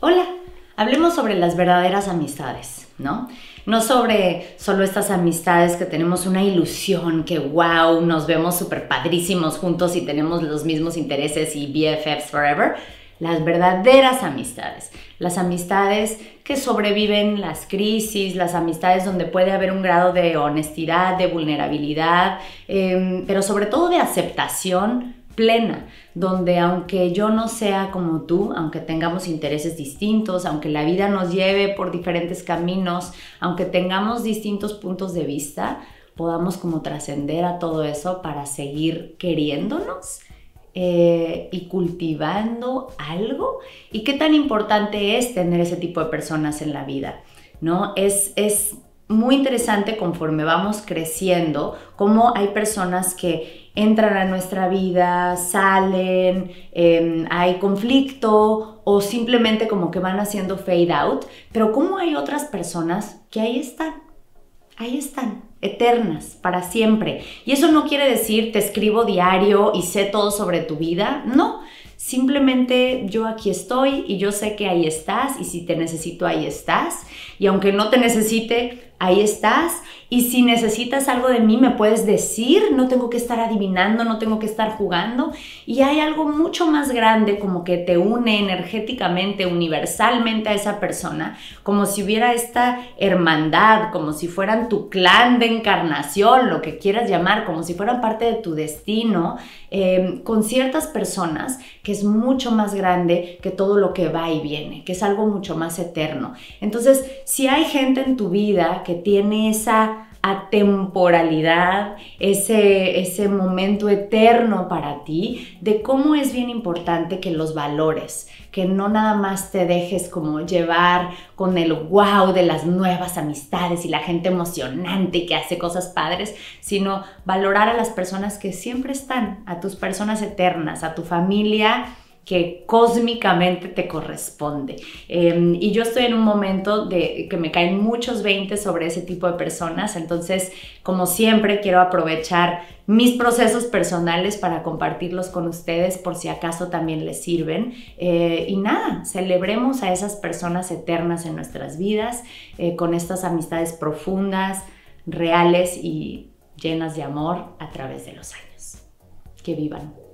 Hola, hablemos sobre las verdaderas amistades, ¿no? No sobre solo estas amistades que tenemos una ilusión, que wow, nos vemos súper padrísimos juntos y tenemos los mismos intereses y BFFs forever. Las verdaderas amistades, las amistades que sobreviven las crisis, las amistades donde puede haber un grado de honestidad, de vulnerabilidad, em, pero sobre todo de aceptación plena, donde aunque yo no sea como tú, aunque tengamos intereses distintos, aunque la vida nos lleve por diferentes caminos, aunque tengamos distintos puntos de vista, podamos como trascender a todo eso para seguir queriéndonos eh, y cultivando algo. ¿Y qué tan importante es tener ese tipo de personas en la vida? ¿No? Es, es muy interesante conforme vamos creciendo, cómo hay personas que entran a nuestra vida, salen, em, hay conflicto o simplemente como que van haciendo fade out, pero cómo hay otras personas que ahí están, ahí están, eternas, para siempre. Y eso no quiere decir te escribo diario y sé todo sobre tu vida, no. Simplemente yo aquí estoy y yo sé que ahí estás y si te necesito ahí estás. Y aunque no te necesite, ahí estás. Y si necesitas algo de mí, me puedes decir, no tengo que estar adivinando, no tengo que estar jugando. Y hay algo mucho más grande como que te une energéticamente, universalmente a esa persona, como si hubiera esta hermandad, como si fueran tu clan de encarnación, lo que quieras llamar, como si fueran parte de tu destino, eh, con ciertas personas, que es mucho más grande que todo lo que va y viene, que es algo mucho más eterno. Entonces, si hay gente en tu vida que tiene esa atemporalidad, ese, ese momento eterno para ti, de cómo es bien importante que los valores, que no nada más te dejes como llevar con el wow de las nuevas amistades y la gente emocionante que hace cosas padres, sino valorar a las personas que siempre están, a tus personas eternas, a tu familia que cósmicamente te corresponde. Em, y yo estoy en un momento de que me caen muchos 20 sobre ese tipo de personas, entonces como siempre quiero aprovechar mis procesos personales para compartirlos con ustedes por si acaso también les sirven. Eh, y nada, celebremos a esas personas eternas en nuestras vidas, eh, con estas amistades profundas, reales y llenas de amor a través de los años. Que vivan.